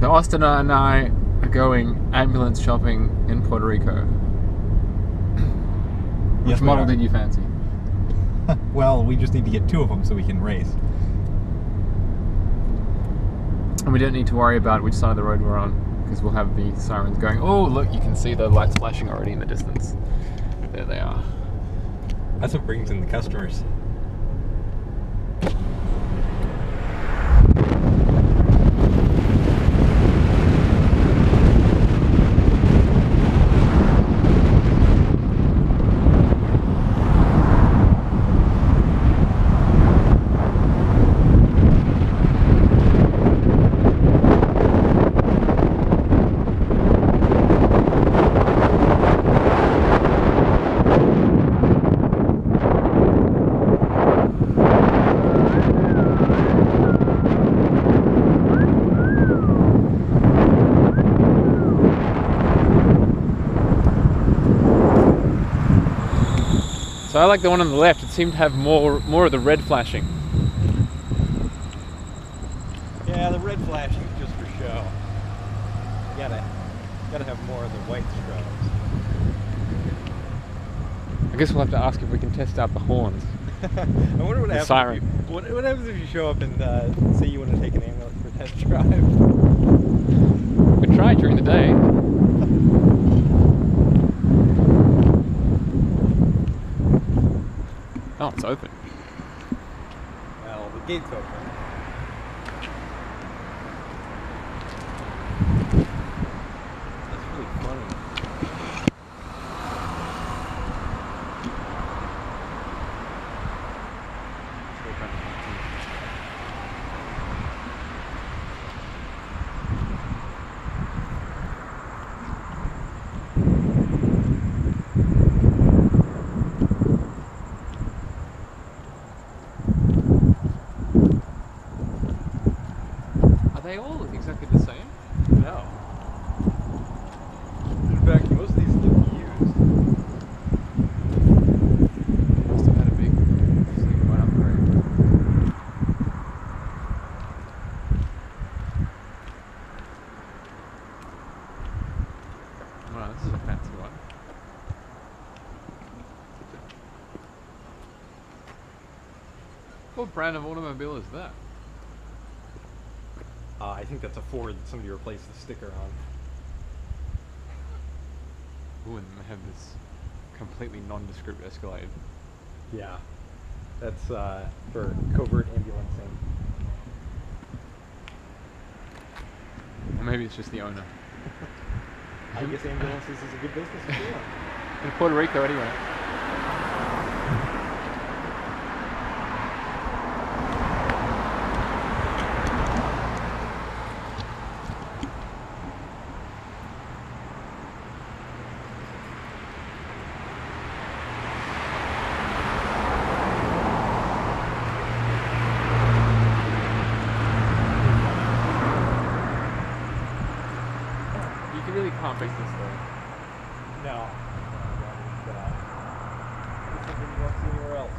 So Austin and I are going ambulance shopping in Puerto Rico. Which Yes, model did you fancy? Well, we just need to get two of them so we can race. And we don't need to worry about which side of the road we're on because we'll have the sirens going. Oh, look, you can see the lights flashing already in the distance. There they are. That's what brings in the customers. So I like the one on the left. It seemed to have more more of the red flashing. Yeah, the red flashing is just for show. You gotta, gotta have more of the white strobes. I guess we'll have to ask if we can test out the horns. I wonder what The happens. siren. If you, what, what happens if you show up and uh, say you want to take an ambulance for a test drive? We try during the day. Oh, it's open. Well, the gate's open. That's really funny. Are they all exactly the same? No. In fact, most of these look used. Must have had a big fleet-wide upgrade. Wow, this is a fancy one. What brand of automobile is that? Uh, I think that's a Ford that somebody replaced the sticker on. Ooh, and they have this completely nondescript Escalade. Yeah. That's uh, for covert ambulancing. Or maybe it's just the owner. I guess ambulances is a good business. In Puerto Rico, anyway. You really can't beat this though. No. no, no it's, uh, it's something you won't see anywhere else.